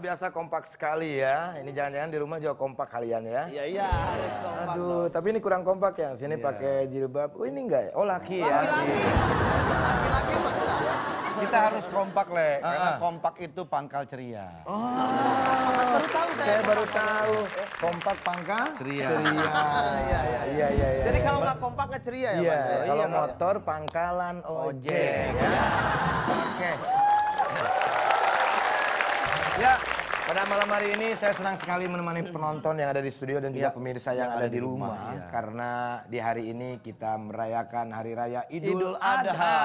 biasa kompak sekali ya. Ini jangan-jangan di rumah juga kompak kalian ya. Iya iya harus kompak. Aduh, tapi ini kurang kompak ya. Sini pakai jilbab. Oh, ini enggak ya? Oh, laki ya. Laki-laki. Enggak. Kita harus kompak, Le. Karena Ah, ah. kompak itu pangkal ceria. Baru tahu saya. Saya baru tahu. Kompak pangkal Ceria. Ceria. Iya, iya, Iya, iya, iya. Jadi kalau nggak kompak nggak ceria ya, Iya, Mas? kalau motor pangkalan ojek. Ya. Oke. Ya, pada malam hari ini saya senang sekali menemani penonton yang ada di studio dan juga Ya, pemirsa yang, ada di rumah, iya. karena di hari ini kita merayakan hari raya Idul, Idul Adha. Adha.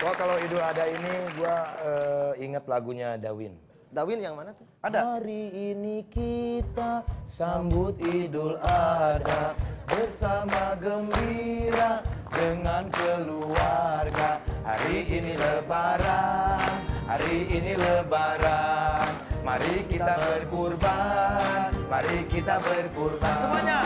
Wah kalau Idul Adha ini gua eh, ingat lagunya Dawin. Dawin yang mana tuh? Ada. Hari ini kita sambut Idul Adha bersama gembira dengan keluarga. Hari ini lebaran, hari ini lebaran. Mari kita berkurban, mari kita berkurban. Semuanya.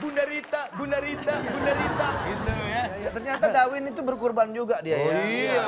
Bunda Rita, Bunda Rita, Bunda Rita. Gitu ya. Ya, ternyata Dawin itu berkurban juga dia Oh ya. iya.